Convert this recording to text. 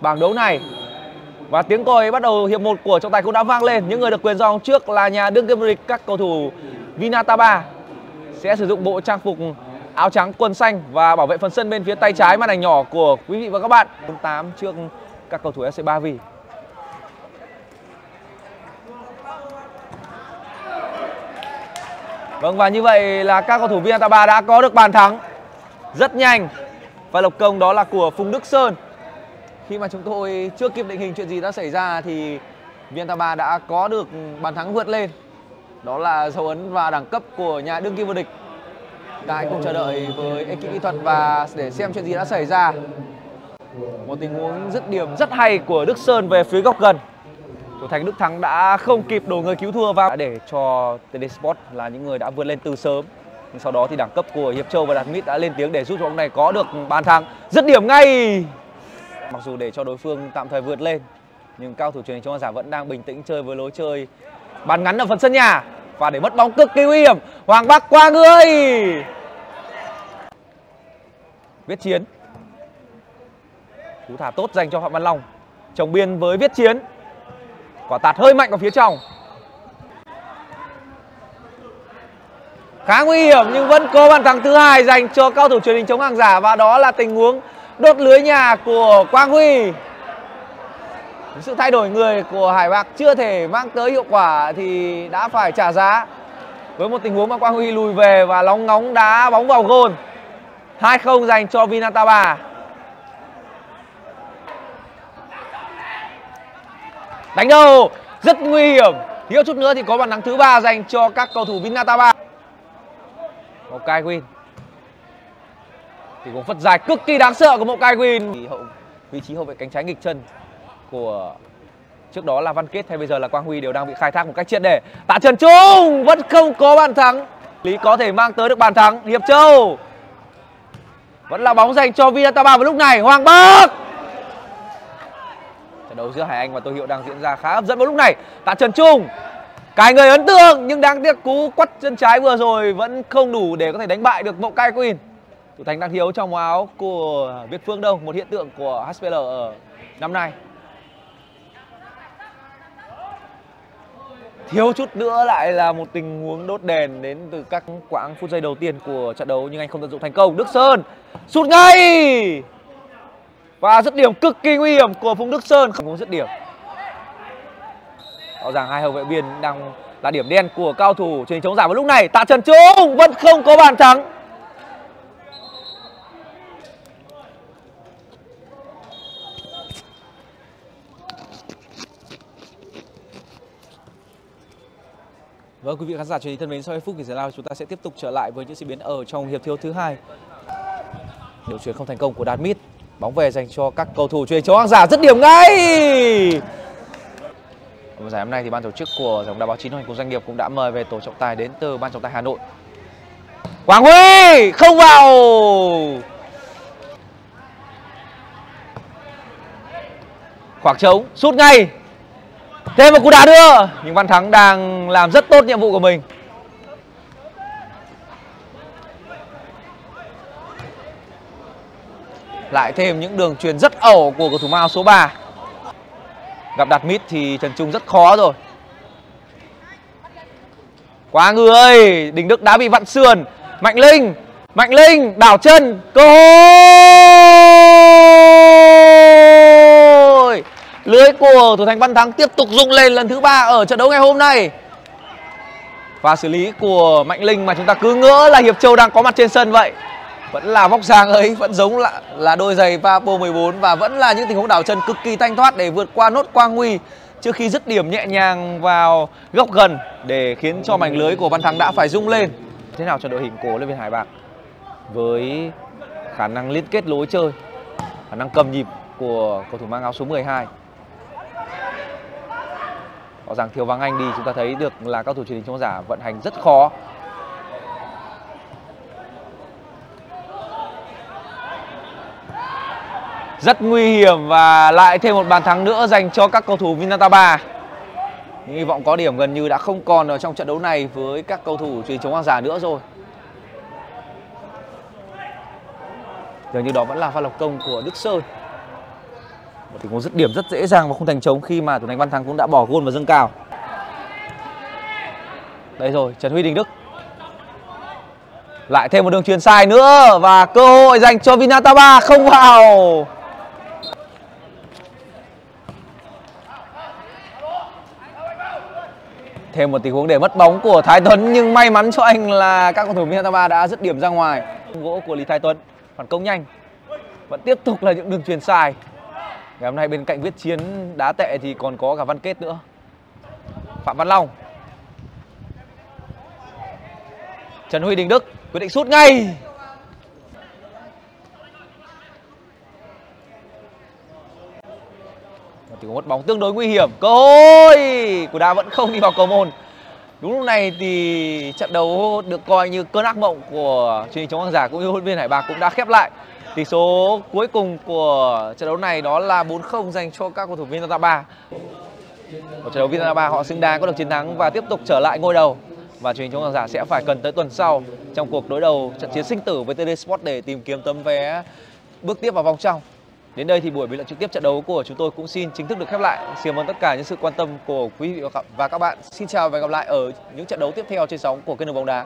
bảng đấu này. Và tiếng còi bắt đầu hiệp 1 của trọng tài cũng đã vang lên. Những người được quyền giao trước là nhà đương kim vô địch các cầu thủ Vinataba sẽ sử dụng bộ trang phục áo trắng, quần xanh và bảo vệ phần sân bên phía tay trái màn ảnh nhỏ của quý vị và các bạn. 8 trước các cầu thủ FC Ba Vì. Vâng và như vậy là các cầu thủ Vinataba đã có được bàn thắng rất nhanh và lộc công đó là của Phùng Đức Sơn. Khi mà chúng tôi chưa kịp định hình chuyện gì đã xảy ra thì Vientaba đã có được bàn thắng vượt lên. Đó là dấu ấn và đẳng cấp của nhà đương kim vô địch. Ta hãy cùng chờ đợi với ekip kỹ thuật và để xem chuyện gì đã xảy ra. Một tình huống dứt điểm rất hay của Đức Sơn về phía góc gần. Thủ thành Đức Thắng đã không kịp đổ người cứu thua và để cho Telesport là những người đã vượt lên từ sớm. Nhưng sau đó thì đẳng cấp của Hiệp Châu và Đạt Mít đã lên tiếng để giúp cho bóng này có được bàn thắng. Dứt điểm ngay. Mặc dù để cho đối phương tạm thời vượt lên, nhưng cao thủ truyền hình Trung An Giả vẫn đang bình tĩnh chơi với lối chơi bàn ngắn ở phần sân nhà và để mất bóng cực kỳ nguy hiểm. Hoàng Bắc qua người. Viết Chiến. Cú thả tốt dành cho Phạm Văn Long. Chồng biên với Viết Chiến. Quả tạt hơi mạnh vào phía trong. Khá nguy hiểm nhưng vẫn có bàn thắng thứ hai dành cho cao thủ truyền hình chống hàng giả và đó là tình huống đốt lưới nhà của Quang Huy. Sự thay đổi người của Hải Bạc chưa thể mang tới hiệu quả thì đã phải trả giá. Với một tình huống mà Quang Huy lùi về và lóng ngóng đá bóng vào gôn. 2-0 dành cho Vinataba. Đánh đầu rất nguy hiểm. Thiếu chút nữa thì có bàn thắng thứ ba dành cho các cầu thủ Vinataba. Một cai win. Thì cũng phật dài cực kỳ đáng sợ của một cai win. Vị trí hậu vệ cánh trái nghịch chân của trước đó là Văn Kết hay bây giờ là Quang Huy đều đang bị khai thác một cách triệt để. Tạ Trần Trung vẫn không có bàn thắng. Lý có thể mang tới được bàn thắng. Hiệp Châu vẫn là bóng dành cho Vinataba vào lúc này. Hoàng Bắc trận đấu giữa Hải Anh và Tô Hiệu đang diễn ra khá hấp dẫn vào lúc này. Tạ Trần Trung, cái người ấn tượng nhưng đáng tiếc cú quắt chân trái vừa rồi vẫn không đủ để có thể đánh bại được Mộng Cai Queen. Thủ thành đang thiếu trong áo của Việt Phương đâu, một hiện tượng của HPL ở năm nay. Thiếu chút nữa lại là một tình huống đốt đèn đến từ các quãng phút giây đầu tiên của trận đấu, nhưng anh không tận dụng thành công. Đức Sơn sút ngay và dứt điểm cực kỳ nguy hiểm của Phùng Đức Sơn không muốn dứt điểm. Rõ ràng hai hậu vệ biên đang là điểm đen của cao thủ truyền chống giả vào lúc này. Tạ Trần Trung vẫn không có bàn thắng. Vâng quý vị khán giả truyền hình thân mến, sau 2 phút nghỉ giải lao chúng ta sẽ tiếp tục trở lại với những diễn biến ở trong hiệp thiếu thứ hai. Điều chuyển không thành công của Đạt Mít. Bóng về dành cho các cầu thủ truyền cho hàng giả dứt điểm ngay. Ở giải hôm nay thì ban tổ chức của giải bóng đá báo chí đồng hành cùng doanh nghiệp cũng đã mời về tổ trọng tài đến từ ban trọng tài Hà Nội. Quang Huy không vào. Khoảng trống, sút ngay Thêm một cú đá nữa Nhưng Văn Thắng đang làm rất tốt nhiệm vụ của mình. Lại thêm những đường truyền rất ẩu của cầu thủ Mao số 3 Gặp đặt mít thì Trần Trung rất khó rồi. Quá người Đình Đức đã bị vặn sườn. Mạnh Linh Mạnh Linh đảo chân, Cơ hội! Lưới của thủ thành Văn Thắng tiếp tục rung lên lần thứ ba ở trận đấu ngày hôm nay. Và xử lý của Mạnh Linh mà chúng ta cứ ngỡ là Hiệp Châu đang có mặt trên sân vậy. Vẫn là vóc dáng ấy, vẫn giống là, là đôi giày Papo 14 và vẫn là những tình huống đảo chân cực kỳ thanh thoát để vượt qua nốt Quang Huy trước khi dứt điểm nhẹ nhàng vào góc gần để khiến cho mảnh lưới của Văn Thắng đã phải rung lên. Thế nào cho đội hình của Lê Việt Hải Bạc với khả năng liên kết lối chơi, khả năng cầm nhịp của cầu thủ mang áo số 12 rõ ràng thiếu vắng anh đi, chúng ta thấy được là các thủ truyền hình chống giả vận hành rất khó. Rất nguy hiểm và lại thêm một bàn thắng nữa dành cho các cầu thủ Vinataba những hy vọng có điểm gần như đã không còn ở trong trận đấu này với các cầu thủ truyền chống hàng giả nữa rồi. Dường như đó vẫn là pha lập công của Đức Sơn một tình huống dứt điểm rất dễ dàng và không thành trống khi mà thủ thành Văn Thắng cũng đã bỏ gôn và dâng cao. Đây rồi, Trần Huy Đình Đức. Lại thêm một đường truyền sai nữa và cơ hội dành cho Vinataba không vào. Thêm một tình huống để mất bóng của Thái Tuấn, nhưng may mắn cho anh là các cầu thủ Vinataba đã dứt điểm ra ngoài. Gỗ của Lý Thái Tuấn, phản công nhanh. Vẫn tiếp tục là những đường truyền sai ngày hôm nay bên cạnh viết chiến đá tệ thì còn có cả văn kết nữa. Phạm văn long. Trần huy đình đức quyết định sút ngay. Thì có một bóng tương đối nguy hiểm. Cơ hội của đá vẫn không đi vào cầu môn. Đúng lúc này thì trận đấu được coi như cơn ác mộng của truyền hình chống hàng giả cũng như huấn viên hải bạc cũng đã khép lại tỷ số cuối cùng của trận đấu này đó là 4-0 dành cho các cầu thủ Vietnam 3 một trận đấu Vietnam 3 họ xứng đáng có được chiến thắng và tiếp tục trở lại ngôi đầu và truyền hình chống giả sẽ phải cần tới tuần sau trong cuộc đối đầu trận chiến sinh tử với TD Sport để tìm kiếm tấm vé bước tiếp vào vòng trong Đến đây thì buổi bình luận trực tiếp trận đấu của chúng tôi cũng xin chính thức được khép lại. Xin cảm ơn tất cả những sự quan tâm của quý vị và các bạn. Xin chào và hẹn gặp lại ở những trận đấu tiếp theo trên sóng của kênh đường bóng đá.